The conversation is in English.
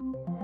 you